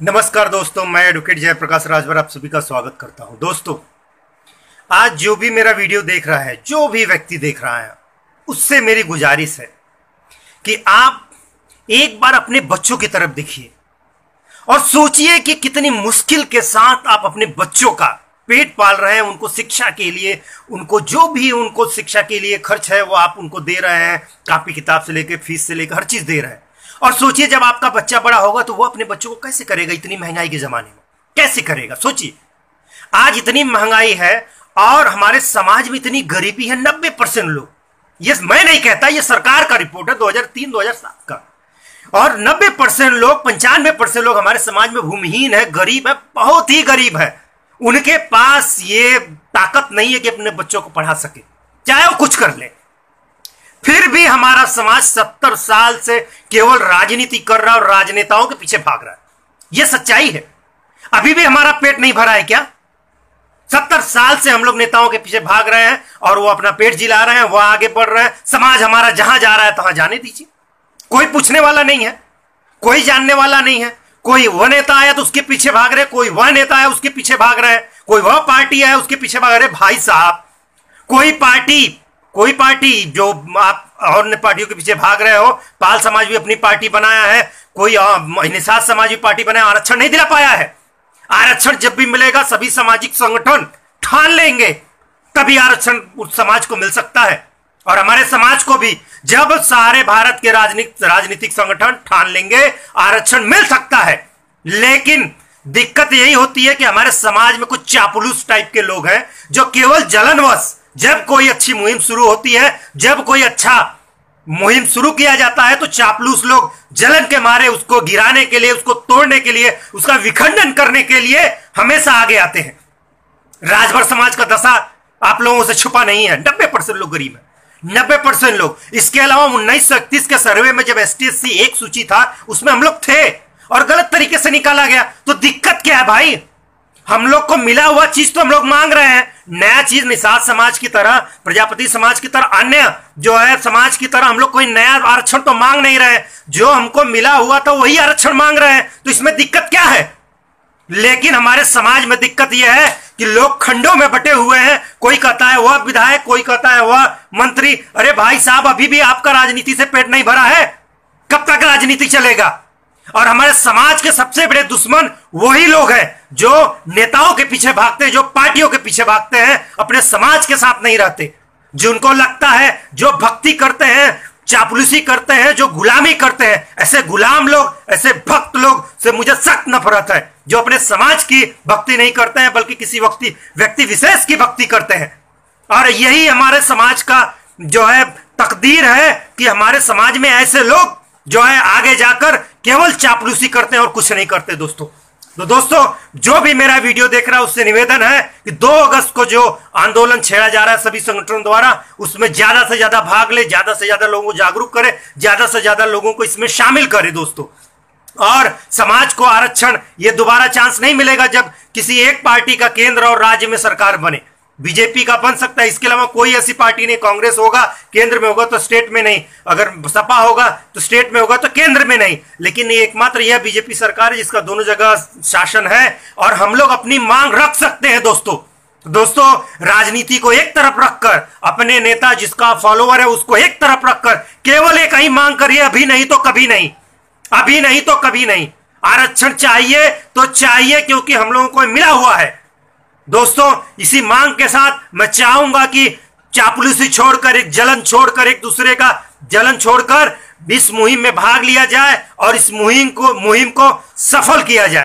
नमस्कार दोस्तों, मैं एडवोकेट जयप्रकाश राजभर आप सभी का स्वागत करता हूँ। दोस्तों, आज जो भी मेरा वीडियो देख रहा है, जो भी व्यक्ति देख रहा है, उससे मेरी गुजारिश है कि आप एक बार अपने बच्चों की तरफ़ देखिए और सोचिए कि कितनी मुश्किल के साथ आप अपने बच्चों का पेट पाल रहे हैं, उनको शिक्षा के लिए, उनको जो भी, उनको शिक्षा के लिए खर्च है, वो आप उनको दे रहे हैं, कापी किताब से लेकर फ़ीस से लेकर हर चीज़ दे रहे हैं। और सोचिए, जब आपका बच्चा बड़ा होगा तो वो अपने बच्चों को कैसे करेगा इतनी महँगाई के जमाने में? कैसे करेगा? सोचिए। आज इतनी महँगाई है और हमारे समाज में इतनी गरीबी है, नब्बे परसेंट लोग। ये मैं नहीं कहता, ये सरकार का रिपोर्ट है 2003 2007 का। और 90 परसेंट लोग, पंचानवे परसेंट लोग हमारे समाज में भूमिहीन है, गरीब है, बहुत ही गरीब है। उनके पास ये ताकत नहीं है कि अपने बच्चों को पढ़ा सके। चाहे वो कुछ कर ले। फिर भी हमारा समाज सत्तर साल से केवल राजनीति कर रहा है और राजनेताओं के पीछे भाग रहा है। यह सच्चाई है। अभी भी हमारा पेट नहीं भरा है क्या? सत्तर साल से हम लोग नेताओं के पीछे भाग रहे हैं और वो अपना पेट जिला रहे हैं, वो आगे बढ़ रहे हैं। समाज हमारा जहाँ जा रहा है, तहां जाने दीजिए। कोई पूछने वाला नहीं है, कोई जानने वाला नहीं है। कोई वह नेता आया तो उसके पीछे भाग रहे, कोई वह नेता है उसके पीछे भाग रहे, कोई वह पार्टी है उसके पीछे भाग रहे। भाई साहब, कोई पार्टी कोई पार्टी जो आप और पार्टियों के पीछे भाग रहे हो, पाल समाज भी अपनी पार्टी बनाया है, कोई निषाद समाज भी पार्टी बनाया, आरक्षण नहीं दिला पाया है। आरक्षण जब भी मिलेगा, सभी सामाजिक संगठन ठान लेंगे, तभी आरक्षण उस समाज को मिल सकता है। और हमारे समाज को भी, जब सारे भारत के राजनीतिक राजनीतिक संगठन ठान लेंगे, आरक्षण मिल सकता है। लेकिन दिक्कत यही होती है कि हमारे समाज में कुछ चापुलूस टाइप के लोग हैं, जो केवल जलनवश जब कोई अच्छी मुहिम शुरू होती है, जब कोई अच्छा मुहिम शुरू किया जाता है तो चापलूस लोग जलन के मारे उसको गिराने के लिए, उसको तोड़ने के लिए, उसका विखंडन करने के लिए हमेशा आगे आते हैं। राजभर समाज का दशा आप लोगों से छुपा नहीं है। नब्बे परसेंट लोग गरीब है। नब्बे परसेंट लोग। इसके अलावा उन्नीस के सर्वे में जब एस टी एक सूची था, उसमें हम लोग थे और गलत तरीके से निकाला गया। तो दिक्कत क्या है भाई? हम लोग को मिला हुआ चीज़ तो हम लोग मांग रहे हैं। नया चीज़ निषाद समाज की तरह, प्रजापति समाज की तरह, अन्य जो है समाज की तरह हम लोग कोई नया आरक्षण तो मांग नहीं रहे। जो हमको मिला हुआ था वही आरक्षण मांग रहे हैं। तो इसमें दिक्कत क्या है? लेकिन हमारे समाज में दिक्कत यह है कि लोग खंडों में बटे हुए हैं। कोई कहता है वह विधायक, कोई कहता है वह मंत्री। अरे भाई साहब, अभी भी आपका राजनीति से पेट नहीं भरा है। कब तक राजनीति चलेगा? और हमारे समाज के सबसे बड़े दुश्मन वही लोग हैं। जो नेताओं के पीछे भागते हैं, जो पार्टियों के पीछे भागते हैं, अपने समाज के साथ नहीं रहते। जिनको लगता है जो भक्ति करते हैं, चापलूसी करते हैं, जो गुलामी करते हैं, ऐसे गुलाम लोग, ऐसे भक्त लोग से मुझे सख्त नफरत है, जो अपने समाज की भक्ति नहीं करते हैं, बल्कि किसी व्यक्ति व्यक्ति विशेष की भक्ति करते हैं। और यही हमारे समाज का जो है तकदीर है कि हमारे समाज में ऐसे लोग जो है आगे जाकर केवल चापलूसी करते हैं और कुछ नहीं करते दोस्तों। तो दोस्तों, जो भी मेरा वीडियो देख रहा है, उससे निवेदन है कि 2 अगस्त को जो आंदोलन छेड़ा जा रहा है सभी संगठनों द्वारा, उसमें ज़्यादा से ज़्यादा भाग ले, ज़्यादा से ज़्यादा लोगों को जागरूक करे, ज़्यादा से ज़्यादा लोगों को इसमें शामिल करे दोस्तों। और समाज को आरक्षण, ये दोबारा चांस नहीं मिलेगा जब किसी एक पार्टी का केंद्र और राज्य में सरकार बने। बीजेपी का बन सकता है, इसके अलावा कोई ऐसी पार्टी नहीं, कांग्रेस होगा, केंद्र में होगा तो स्टेट में नहीं, अगर सपा होगा तो स्टेट में होगा तो केंद्र में नहीं, लेकिन एकमात्र यह बीजेपी सरकार है जिसका दोनों जगह शासन है, और हम लोग अपनी मांग रख सकते हैं दोस्तों। दोस्तों, राजनीति को एक तरफ़ रखकर, अपने नेता जिसका फॉलोअर है उसको एक तरफ़ रखकर, केवल एक ही मांग करिए, अभी नहीं तो कभी नहीं, अभी नहीं तो कभी नहीं। आरक्षण चाहिए तो चाहिए, क्योंकि हम लोगों को मिला हुआ है। दोस्तों, इसी मांग के साथ मैं चाहूँगा कि चापलूसी छोड़कर एक जलन छोड़कर एक दूसरे का जलन छोड़कर इस मुहिम में भाग लिया जाए और इस मुहिम को मुहिम को सफल किया जाए।